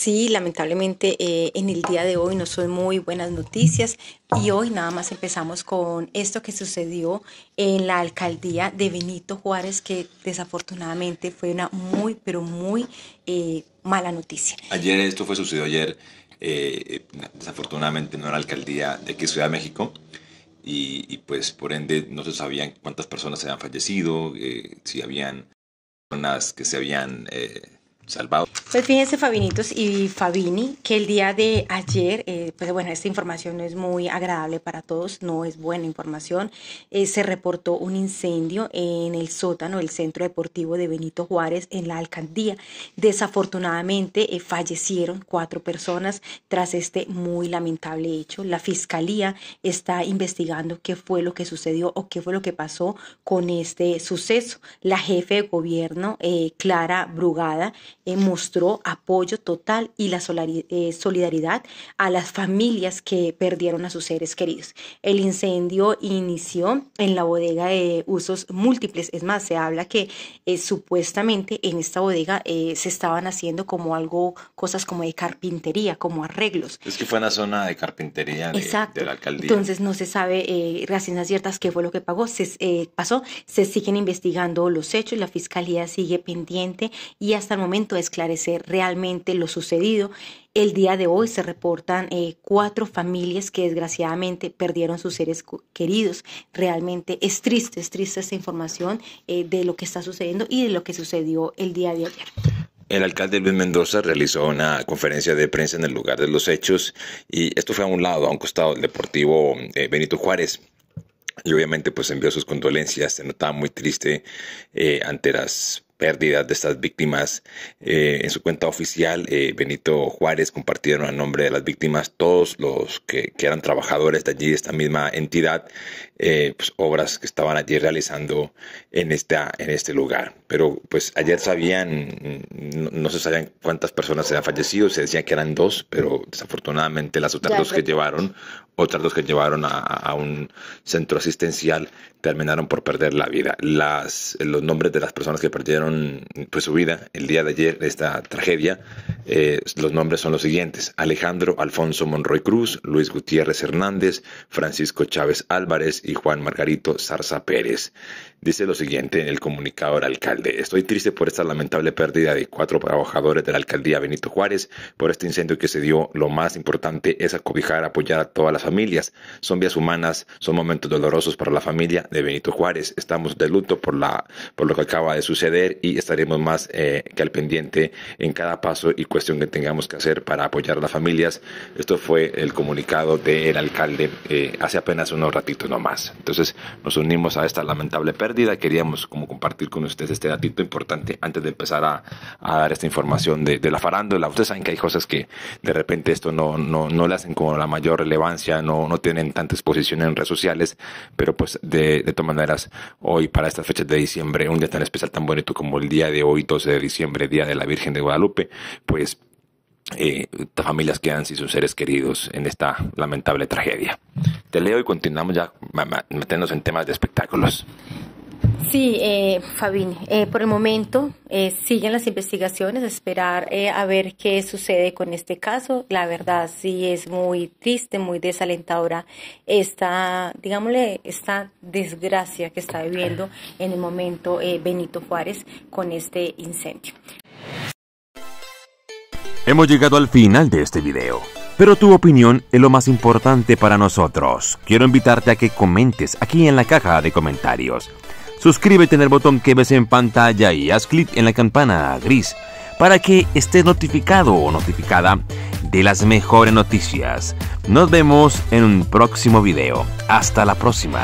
Sí, lamentablemente eh, en el día de hoy no son muy buenas noticias y hoy nada más empezamos con esto que sucedió en la alcaldía de Benito Juárez, que desafortunadamente fue una muy, pero muy eh, mala noticia. Ayer, esto fue sucedido ayer, eh, desafortunadamente no en la alcaldía de aquí, Ciudad de México, y, pues por ende no se sabían cuántas personas habían fallecido, si habían personas que se habían salvado. Pues fíjense, Fabinitos y Fabini, que el día de ayer, eh, pues bueno, esta información no es muy agradable para todos, no es buena información. Eh, se reportó un incendio en el sótano del Centro Deportivo de Benito Juárez en la alcaldía. Desafortunadamente eh, fallecieron cuatro personas tras este muy lamentable hecho. La fiscalía está investigando qué fue lo que sucedió o qué fue lo que pasó con este suceso. La jefe de gobierno, Clara Brugada, eh, mostró apoyo total y la eh, solidaridad a las familias que perdieron a sus seres queridos. El incendio inició en la bodega de usos múltiples. Es más, se habla que eh, supuestamente en esta bodega se estaban haciendo como algo, cosas como de carpintería, como arreglos. Es que fue una zona de carpintería de, de la alcaldía. Entonces no se sabe eh, razones ciertas qué fue lo que pagó, se, pasó. Se siguen investigando los hechos, la fiscalía sigue pendiente y hasta el momento esclarecer realmente lo sucedido. El día de hoy se reportan eh, cuatro familias que desgraciadamente perdieron sus seres queridos. Realmente es triste, es triste esta información eh, de lo que está sucediendo y de lo que sucedió el día de ayer. El alcalde Luis Mendoza realizó una conferencia de prensa en el lugar de los hechos y esto fue a un lado, a un costado del Deportivo eh, Benito Juárez y obviamente pues envió sus condolencias, se notaba muy triste ante las pérdidas de estas víctimas. Eh, en su cuenta oficial, eh, Benito Juárez compartieron a nombre de las víctimas todos los que, eran trabajadores de allí, de esta misma entidad, eh, pues, obras que estaban allí realizando en, esta, en este lugar. Pero pues ayer sabían, no, se sabían cuántas personas se habían fallecido, se decían que eran dos, pero desafortunadamente las otras dos que llevaron, otras dos que llevaron a, a, un centro asistencial terminaron por perder la vida. Las, los nombres de las personas que perdieron pues su vida el día de ayer, esta tragedia. Eh, los nombres son los siguientes: Alejandro Alfonso Monroy Cruz, Luis Gutiérrez Hernández, Francisco Chávez Álvarez y Juan Margarito Zarza Pérez. Dice lo siguiente en el comunicado del alcalde: Estoy triste por esta lamentable pérdida de cuatro trabajadores de la alcaldía Benito Juárez por este incendio que se dio. Lo más importante es acobijar, apoyar a todas las familias. Son vías humanas, son momentos dolorosos para la familia de Benito Juárez. Estamos de luto por, la, por lo que acaba de suceder y estaremos más eh, que al pendiente en cada paso y cuestión que tengamos que hacer para apoyar a las familias. Esto fue el comunicado del alcalde eh, hace apenas unos ratitos nomás. Entonces nos unimos a esta lamentable pérdida. Queríamos como compartir con ustedes este datito importante antes de empezar a, dar esta información de, la farándula. Ustedes saben que hay cosas que de repente esto no, no, no le hacen como la mayor relevancia, no, no tienen tanta exposición en redes sociales, pero pues de, de todas maneras hoy para estas fechas de diciembre, un día tan especial, tan bonito como el día de hoy, 12 de diciembre, Día de la Virgen de Guadalupe, pues eh, familias quedan sin sus seres queridos en esta lamentable tragedia. Te leo y continuamos ya metiéndonos en temas de espectáculos. Sí, eh, Fabín, eh, por el momento eh, siguen las investigaciones, esperar eh, a ver qué sucede con este caso. La verdad sí es muy triste, muy desalentadora esta, digámosle, esta desgracia que está viviendo en el momento Benito Juárez con este incendio. Hemos llegado al final de este video. Pero tu opinión es lo más importante para nosotros. Quiero invitarte a que comentes aquí en la caja de comentarios. Suscríbete en el botón que ves en pantalla y haz clic en la campana gris para que estés notificado o notificada de las mejores noticias. Nos vemos en un próximo video. Hasta la próxima.